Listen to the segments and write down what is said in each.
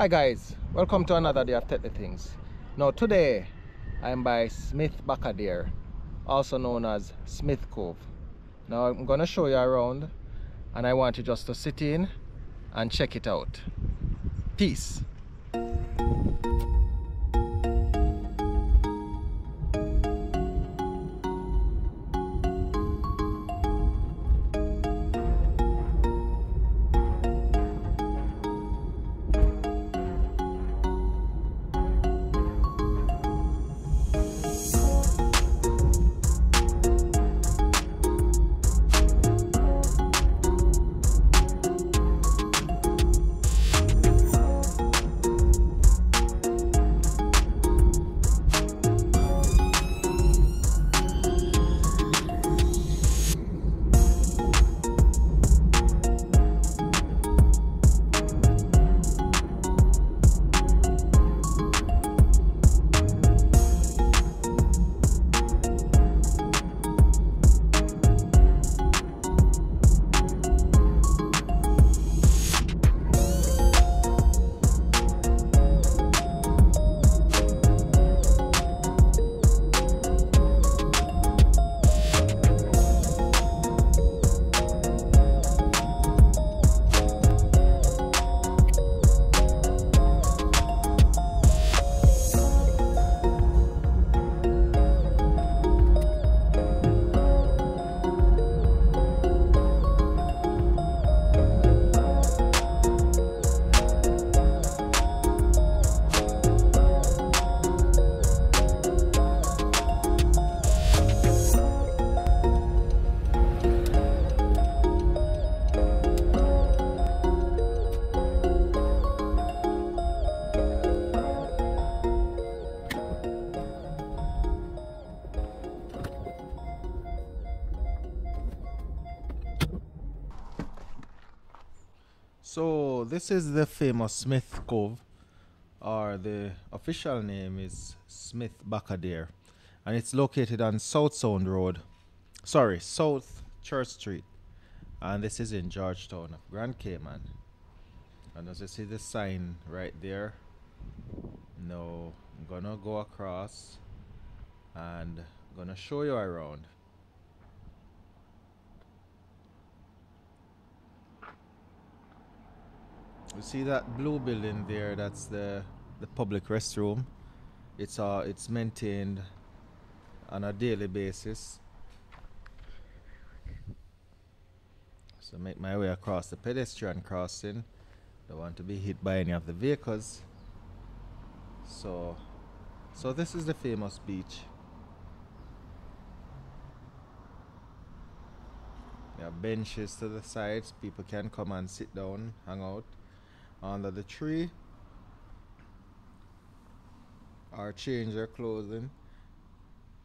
Hi guys, welcome to another day of Techly Things. Now today I'm by Smith Barcadere, also known as Smith Cove. Now I'm gonna show you around and I want you just to sit in and check it out. Peace. So this is the famous Smith Cove, or the official name is Smith Barcadere, and it's located on South Sound Road, sorry, South Church Street, and this is in Georgetown, of Grand Cayman. And as you see the sign right there, now I'm gonna go across and I'm gonna show you around. You see that blue building there? That's the the public restroom. It's uh it's maintained on a daily basis. So make my way across the pedestrian crossing. Don't want to be hit by any of the vehicles. So so this is the famous beach. There are benches to the sides. People can come and sit down, hang out under the tree or change their clothing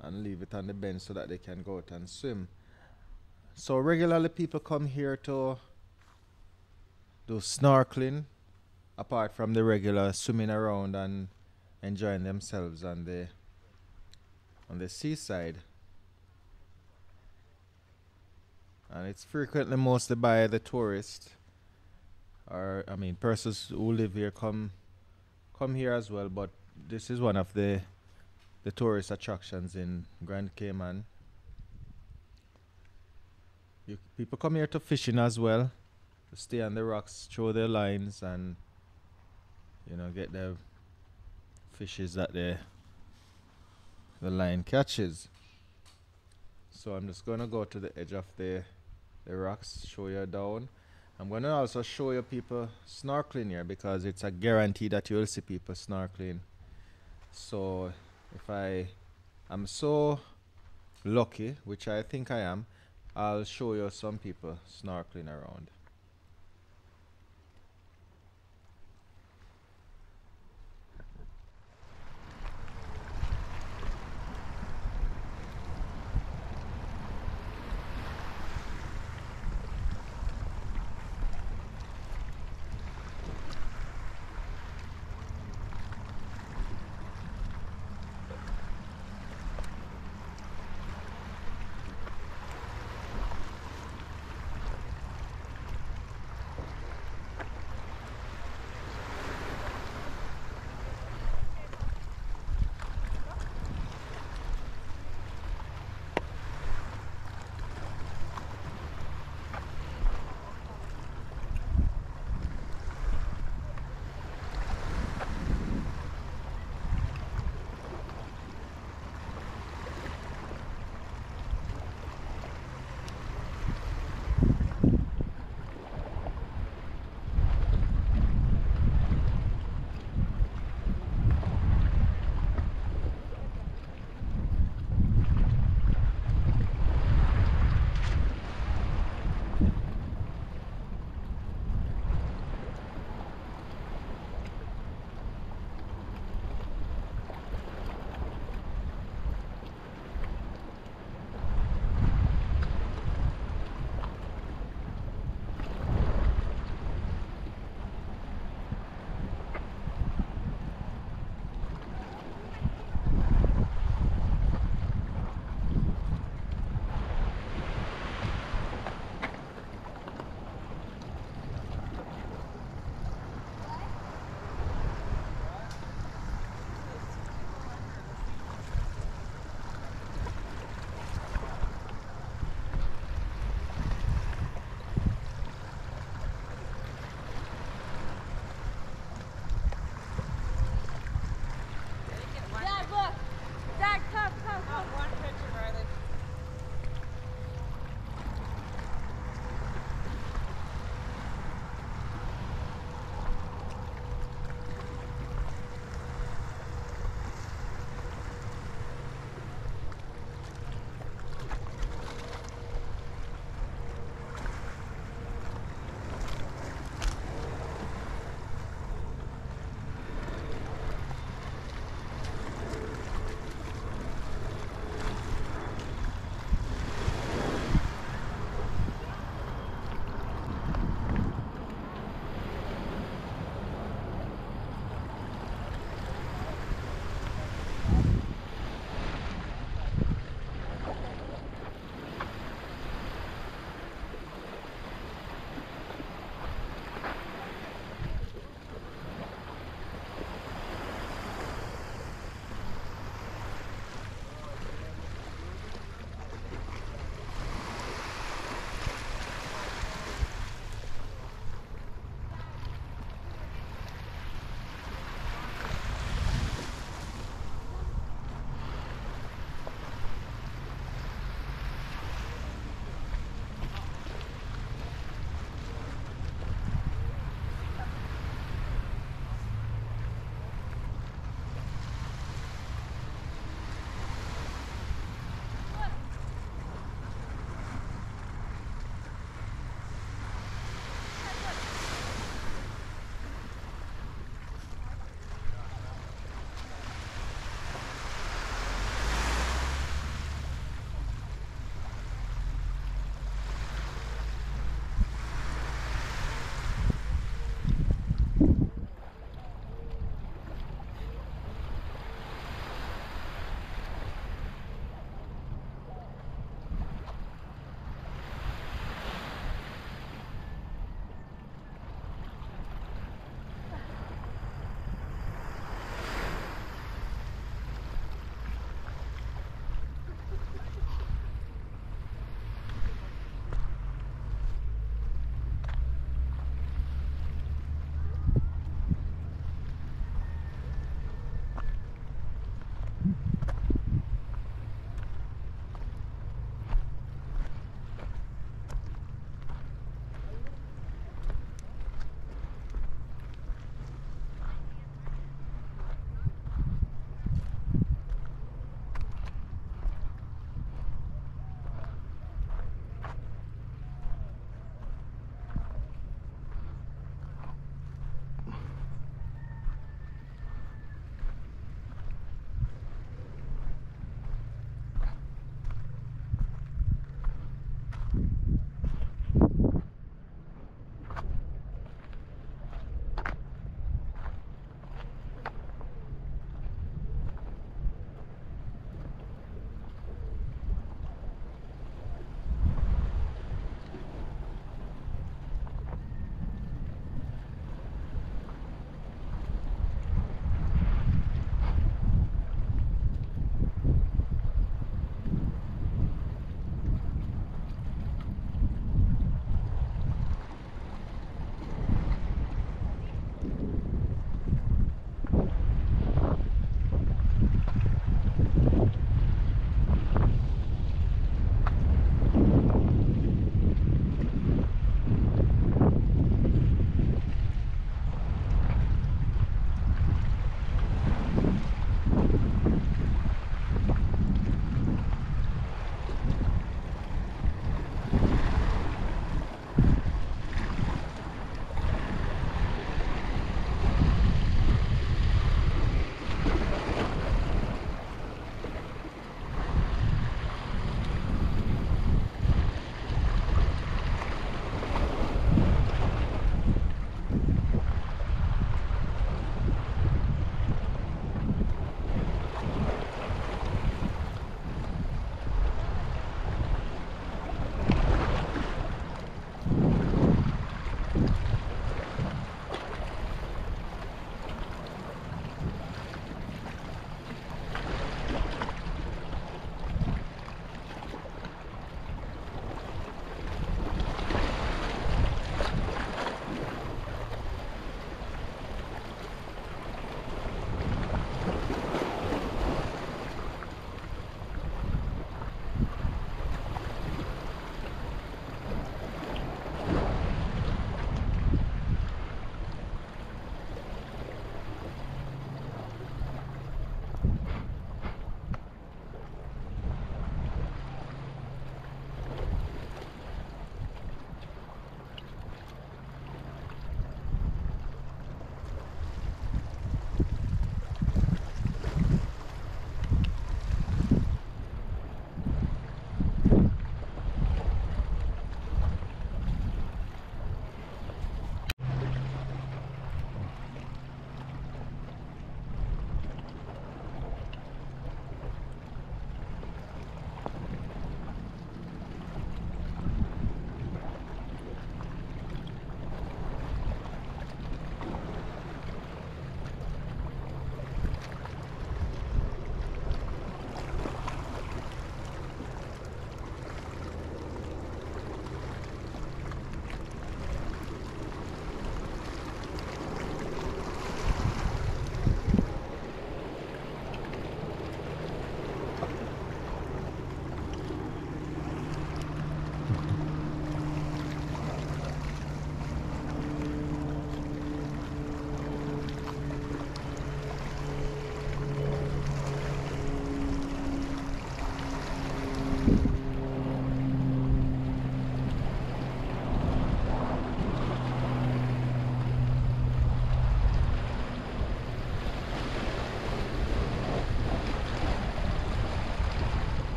and leave it on the bench so that they can go out and swim. So regularly people come here to do snorkeling apart from the regular swimming around and enjoying themselves on the on the seaside. And it's frequently mostly by the tourists or I mean persons who live here come come here as well. But this is one of the the tourist attractions in Grand Cayman. You, people come here to fishing as well, to stay on the rocks, throw their lines, and you know get the fishes that the the line catches. So I'm just gonna go to the edge of the the rocks, show you down. I'm going to also show you people snorkeling here because it's a guarantee that you will see people snorkeling. So if I am so lucky, which I think I am, I'll show you some people snorkeling around.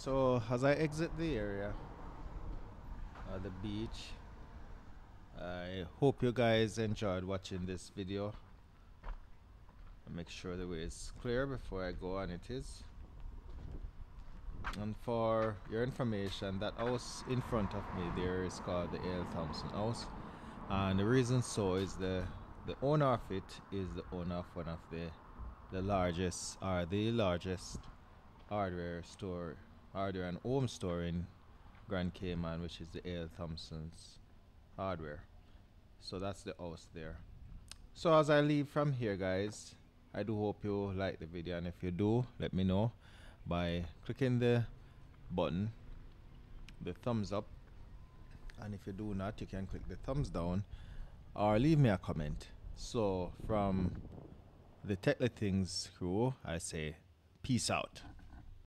So as I exit the area, uh, the beach, I hope you guys enjoyed watching this video. I'll make sure the way is clear before I go on it is. And for your information, that house in front of me there is called the A.L. Thompson House. And the reason so is the the owner of it is the owner of one of the the largest or the largest hardware store hardware and home store in Grand Cayman, which is the A.L. Thompson's hardware. So that's the house there. So as I leave from here, guys, I do hope you like the video, and if you do, let me know by clicking the button, the thumbs up, and if you do not, you can click the thumbs down or leave me a comment. So from the Techly Things crew, I say peace out.